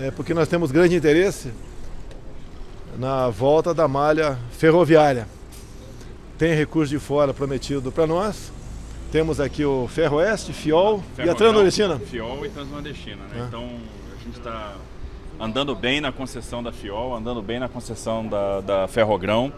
é porque nós temos grande interesse na volta da malha ferroviária. Tem recurso de fora prometido para nós. Temos aqui o Ferroeste, Fiol e a Transnordestina. Fiol e Transnordestina, né? É. Então a gente está andando bem na concessão da Fiol, andando bem na concessão da, da Ferrogrão.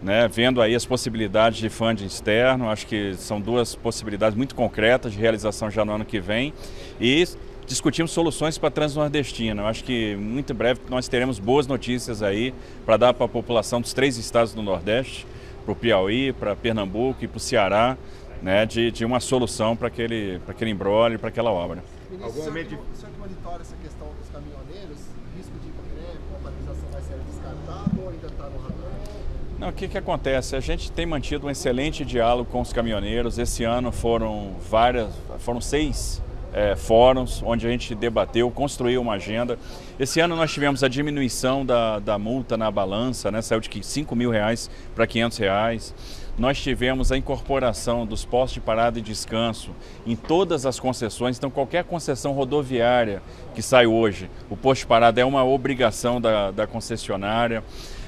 Né, vendo aí as possibilidades de funding externo, acho que são duas possibilidades muito concretas de realização já no ano que vem e discutimos soluções para a Transnordestina. Eu acho que muito em breve nós teremos boas notícias aí para dar para a população dos três estados do Nordeste, para o Piauí, para Pernambuco e para o Ceará, né, de, de uma solução para aquele, para aquele embrólio, para aquela obra. Ministro, o senhor que monitora essa questão dos caminhoneiros, risco de greve, a paralisação vai ser descartada ou ainda está no radar? Não, o que, que acontece? A gente tem mantido um excelente diálogo com os caminhoneiros. Esse ano foram várias, foram seis é, fóruns onde a gente debateu, construiu uma agenda. Esse ano nós tivemos a diminuição da, da multa na balança, né? saiu de 5 mil reais para 500 reais. Nós tivemos a incorporação dos postos de parada e descanso em todas as concessões. Então, qualquer concessão rodoviária que sai hoje, o posto de parada é uma obrigação da, da concessionária.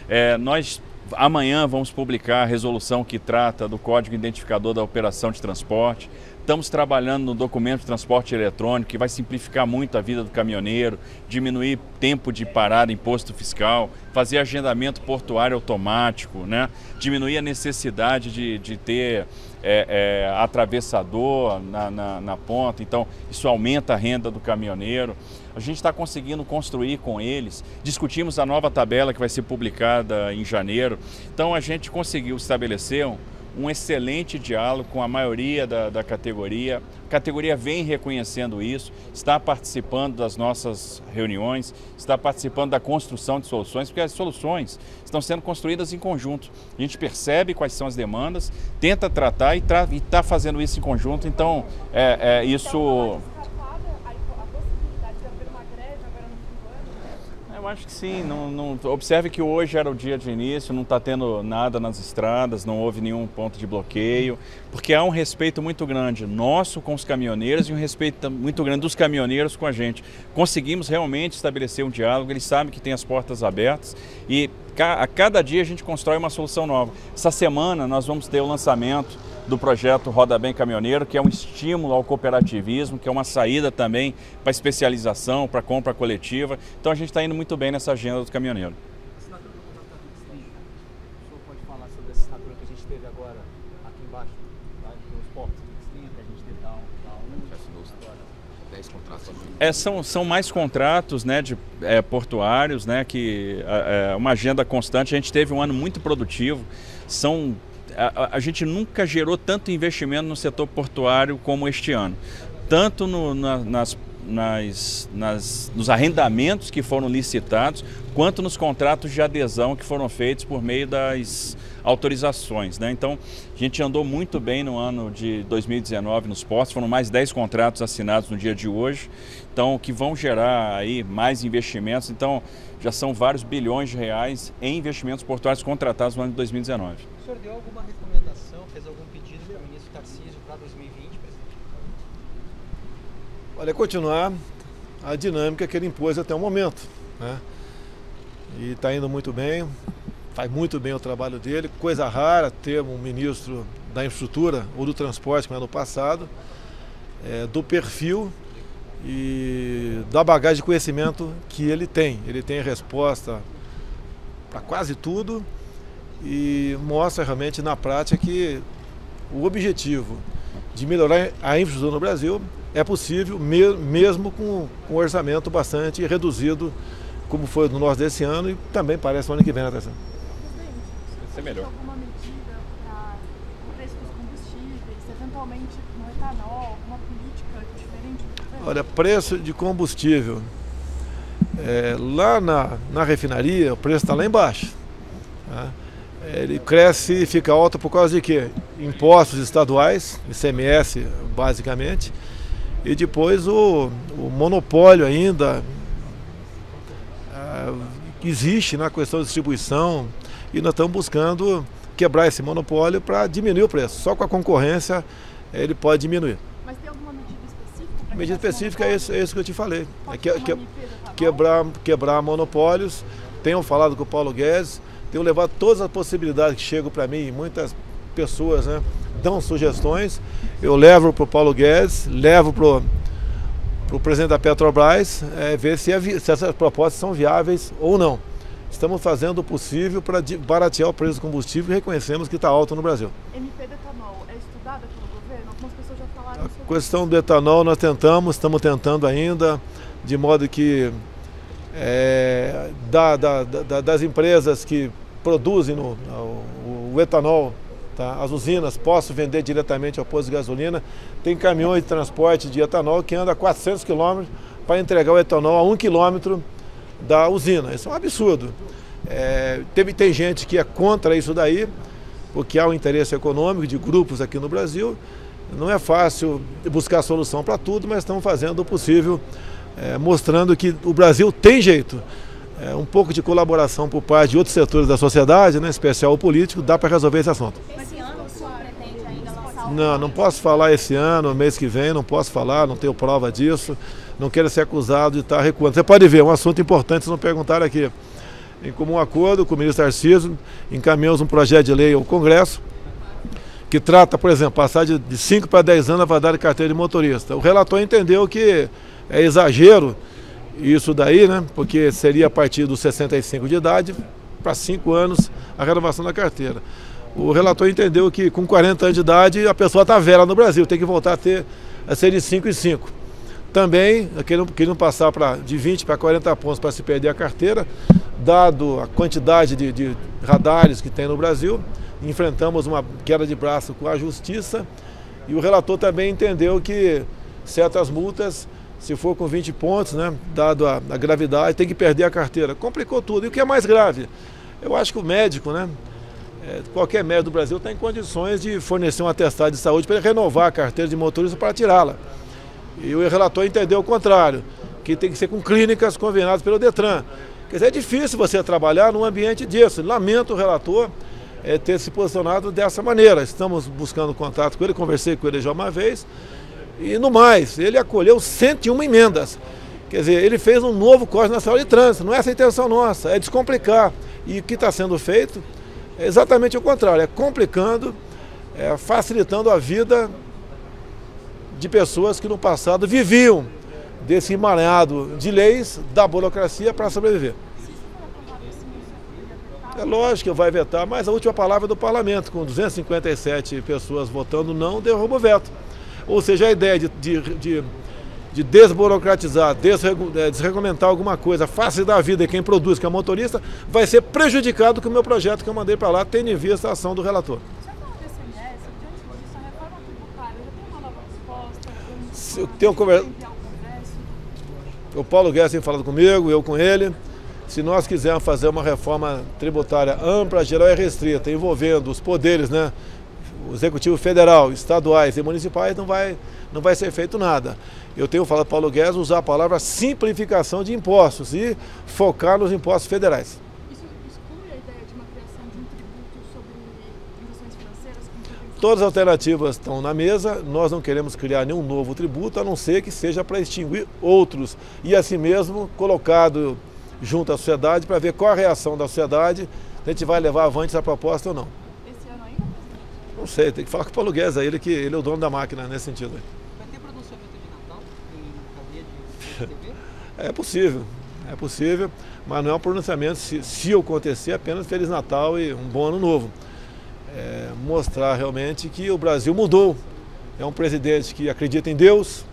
É, nós Amanhã vamos publicar a resolução que trata do código identificador da operação de transporte. Estamos trabalhando no documento de transporte eletrônico, que vai simplificar muito a vida do caminhoneiro, diminuir tempo de parada, imposto fiscal, fazer agendamento portuário automático, né? diminuir a necessidade de, de ter é, é, atravessador na, na, na ponta. Então, isso aumenta a renda do caminhoneiro. A gente está conseguindo construir com eles. Discutimos a nova tabela que vai ser publicada em janeiro. Então, a gente conseguiu estabelecer um um excelente diálogo com a maioria da, da, categoria. A categoria vem reconhecendo isso, está participando das nossas reuniões, está participando da construção de soluções, porque as soluções estão sendo construídas em conjunto. A gente percebe quais são as demandas, tenta tratar e está fazendo isso em conjunto. Então, é, é isso Eu acho que sim. Não, não, observe que hoje era o dia de início, não está tendo nada nas estradas, não houve nenhum ponto de bloqueio, porque há um respeito muito grande nosso com os caminhoneiros e um respeito muito grande dos caminhoneiros com a gente. Conseguimos realmente estabelecer um diálogo, eles sabem que tem as portas abertas e a cada dia a gente constrói uma solução nova. Essa semana nós vamos ter o lançamento do projeto Roda Bem Caminhoneiro, que é um estímulo ao cooperativismo, que é uma saída também para especialização, para compra coletiva. Então a gente está indo muito bem nessa agenda do caminhoneiro. Assinatura do contrato O senhor pode falar sobre essa assinatura que a gente teve agora aqui embaixo, nos portos que a gente teve da, da agora. 10 contratos é, são, são mais contratos né, de, é, portuários, né, que é, é uma agenda constante. A gente teve um ano muito produtivo. São a, a, gente nunca gerou tanto investimento no setor portuário como este ano. Tanto no, na, nas, nas, nas, nos arrendamentos que foram licitados, quanto nos contratos de adesão que foram feitos por meio das autorizações. Né? Então, a gente andou muito bem no ano de 2019 nos postos, foram mais 10 contratos assinados no dia de hoje, então que vão gerar aí mais investimentos. Então, já são vários bilhões de reais em investimentos portuários contratados no ano de 2019. O senhor deu alguma recomendação, fez algum pedido para o ministro Tarcísio para 2020, presidente? Olha, continuar a dinâmica que ele impôs até o momento. Né? E está indo muito bem, faz muito bem o trabalho dele. Coisa rara ter um ministro da infraestrutura ou do transporte, como é no passado, é, do perfil e da bagagem de conhecimento que ele tem. Ele tem resposta para quase tudo e mostra realmente na prática que o objetivo de melhorar a infraestrutura no Brasil é possível mesmo com um orçamento bastante reduzido, como foi no nosso desse ano e também parece no ano que vem, né, Tessa? Vai ser melhor. alguma medida para o preço dos combustíveis, eventualmente no etanol, alguma política diferente? Olha, preço de combustível. É, lá na, na refinaria, o preço está lá embaixo. Tá? Ele cresce e fica alto por causa de quê? Impostos estaduais, ICMS basicamente, e depois o, o monopólio ainda uh, existe na questão de distribuição e nós estamos buscando quebrar esse monopólio para diminuir o preço. Só com a concorrência ele pode diminuir. Mas tem alguma medida específica para Medida específica é isso, é isso que eu te falei. É que, que, MP do etanol? quebrar, quebrar monopólios. Tenho falado com o Paulo Guedes, tenho levado todas as possibilidades que chegam para mim, muitas pessoas né, dão sugestões. Eu levo para o Paulo Guedes, levo para o presidente da Petrobras, é, ver se, é se essas propostas são viáveis ou não. Estamos fazendo o possível para baratear o preço do combustível e reconhecemos que está alto no Brasil. MP do etanol é estudada pelo governo? Algumas pessoas já falaram A sobre questão do etanol nós tentamos, estamos tentando ainda, de modo que é, da- da- da- das empresas que produzem no- o, o etanol, tá, as usinas possam vender diretamente ao posto de gasolina. Tem caminhões de transporte de etanol que andam a 400 quilômetros para entregar o etanol a um quilômetro da usina. Isso é um absurdo. É, teve, tem gente que é contra isso daí, porque há um interesse econômico de grupos aqui no Brasil. Não é fácil buscar solução para tudo, mas estamos fazendo o possível, é, mostrando que o Brasil tem jeito. É, um pouco de colaboração por parte de outros setores da sociedade, né, especial o político, dá para resolver esse assunto. Não, não posso falar esse ano, mês que vem, não posso falar, não tenho prova disso. Não quero ser acusado de estar recuando. Você pode ver, um assunto importante, se não perguntaram aqui. Em comum acordo com o ministro Tarcísio, encaminhamos um projeto de lei ao Congresso que trata, por exemplo, passar de 5 para 10 anos a validade de carteira de motorista. O relator entendeu que é exagero isso daí, né? Porque seria a partir dos 65 de idade para 5 anos a renovação da carteira. O relator entendeu que com 40 anos de idade a pessoa está velha no Brasil, tem que voltar a ter a ser de 5 e 5. Também, queriam, queriam passar pra, de 20 para 40 pontos para se perder a carteira, dado a quantidade de, de radares que tem no Brasil, enfrentamos uma queda de braço com a justiça e o relator também entendeu que certas multas, se for com 20 pontos, né, dado a, a gravidade, tem que perder a carteira. Complicou tudo. E o que é mais grave? Eu acho que o médico, né, é, qualquer médico do Brasil tem condições de fornecer um atestado de saúde para ele renovar a carteira de motorista para tirá-la. E o relator entendeu o contrário, que tem que ser com clínicas conveniadas pelo Detran. Quer dizer, é difícil você trabalhar num ambiente disso. Lamento o relator é, ter se posicionado dessa maneira. Estamos buscando contato com ele, conversei com ele já uma vez. E no mais, ele acolheu 101 emendas. Quer dizer, ele fez um novo Código Nacional de Trânsito. Não é essa a intenção nossa, é descomplicar. E o que está sendo feito é exatamente o contrário, é complicando, é facilitando a vida de pessoas que no passado viviam desse emaranhado de leis da burocracia para sobreviver. É lógico que vai vetar, mas a última palavra é do parlamento, com 257 pessoas votando não, derruba o veto. Ou seja, a ideia de, de, de, de desburocratizar, desregu, desregulamentar alguma coisa, facilitar a vida de quem produz, que é motorista, vai ser prejudicado com o meu projeto que eu mandei para lá, tendo em vista a ação do relator. O eu tenho conver- enviar ao Congresso? O Paulo Guedes tem falado comigo, eu com ele. Se nós quisermos fazer uma reforma tributária ampla, geral e restrita, envolvendo os poderes, né, o executivo federal, estaduais e municipais, não vai, não vai ser feito nada. Eu tenho falado para Paulo Guedes usar a palavra simplificação de impostos e focar nos impostos federais. Isso exclui a ideia de uma criação de um tributo sobre transações financeiras? Todas as alternativas estão na mesa, nós não queremos criar nenhum novo tributo, a não ser que seja para extinguir outros. E assim mesmo, colocado junto à sociedade para ver qual a reação da sociedade, se a gente vai levar avante essa proposta ou não. Esse ano ainda, presidente? Não sei, tem que falar com o Paulo Guedes, aí, ele que ele é o dono da máquina nesse sentido. Vai ter pronunciamento de Natal em cadeia de TV? É possível, é possível, mas não é um pronunciamento, se, se acontecer, apenas Feliz Natal e um bom ano novo. É, mostrar realmente que o Brasil mudou. É um presidente que acredita em Deus,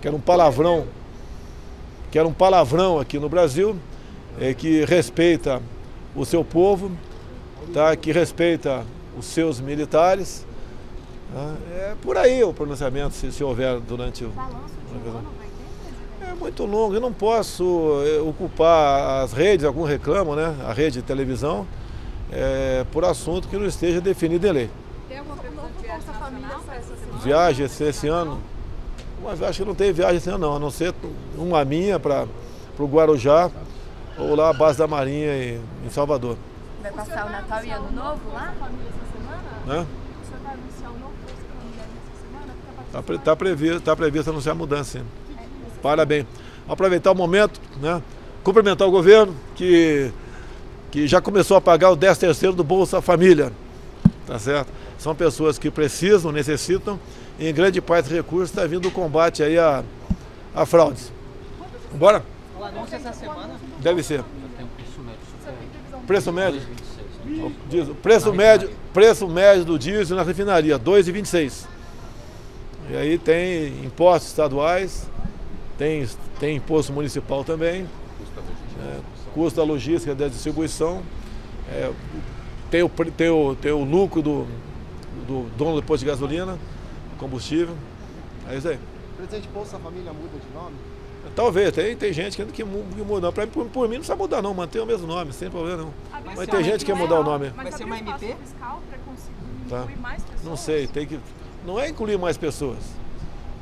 que era um palavrão, que era um palavrão aqui no Brasil, é, que respeita o seu povo, tá, que respeita os seus militares. tá? É por aí o pronunciamento, se, se houver durante o. Balanço de um ano vai ter, presidente? É muito longo, eu não posso eh, ocupar as redes, algum reclamam, né? A rede de televisão, eh, por assunto que não esteja definido em lei. Tem alguma previsão de viagem Família para essa semana? Viagem esse, esse ano, mas acho que não tem viagem esse ano não, a não ser uma minha para o Guarujá ou lá a base da Marinha em, em Salvador. Vai passar o Natal e Ano Novo lá? Bolsa Família essa semana? Né? Está de pre, tá previsto, tá previsto anunciar a mudança. sim. Parabéns. Aproveitar o momento, né? Cumprimentar o governo que, que já começou a pagar o 10 terceiro do Bolsa Família. Tá certo? São pessoas que precisam, necessitam, e em grande parte recursos está vindo o combate aí a, a fraudes. Bora? O anúncio essa semana Deve ser. um preço médio. Preço médio? 26? Diesel. Preço médio, preço médio do diesel na refinaria, 2,26. E aí tem impostos estaduais, tem, tem imposto municipal também, é, custo da logística da distribuição, é, tem, o, tem, o, tem o lucro do, do dono do posto de gasolina, combustível. É isso aí. Presidente Bolsa Família muda de nome? Talvez, tem, tem gente que, que mu- que muda. Pra, por, por mim não precisa mudar não, mantém o mesmo nome, sem problema não. Mas tem gente que quer mudar o nome. Mas Vai ser uma MP? fiscal para conseguir Tá. incluir mais pessoas? Não sei, tem que. Não é incluir mais pessoas.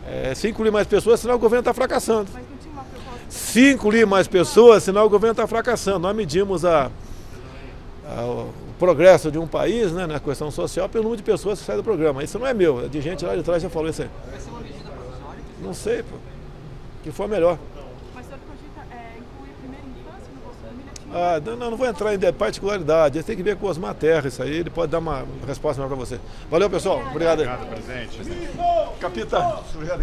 É, se incluir mais pessoas, senão o governo está fracassando. Mas não tinha uma proposta. Se incluir mais pessoas, senão o governo está fracassando. Nós medimos a, a- o progresso de um país, né, na questão social, pelo número de pessoas que saem do programa. Isso não é meu, é de gente lá de trás já falou isso aí. Vai ser uma medida provisória? Não sei, pô. Que for melhor. Mas o senhor cogita é, incluir a primeira infância no Bolsa Família? Tinha Ah, não, não, não vou entrar em de- particularidade. Tem que ver com os Terra isso aí. Ele pode dar uma resposta melhor para você. Valeu, pessoal. Obrigado aí. Obrigado, presidente. Capitão. Obrigado.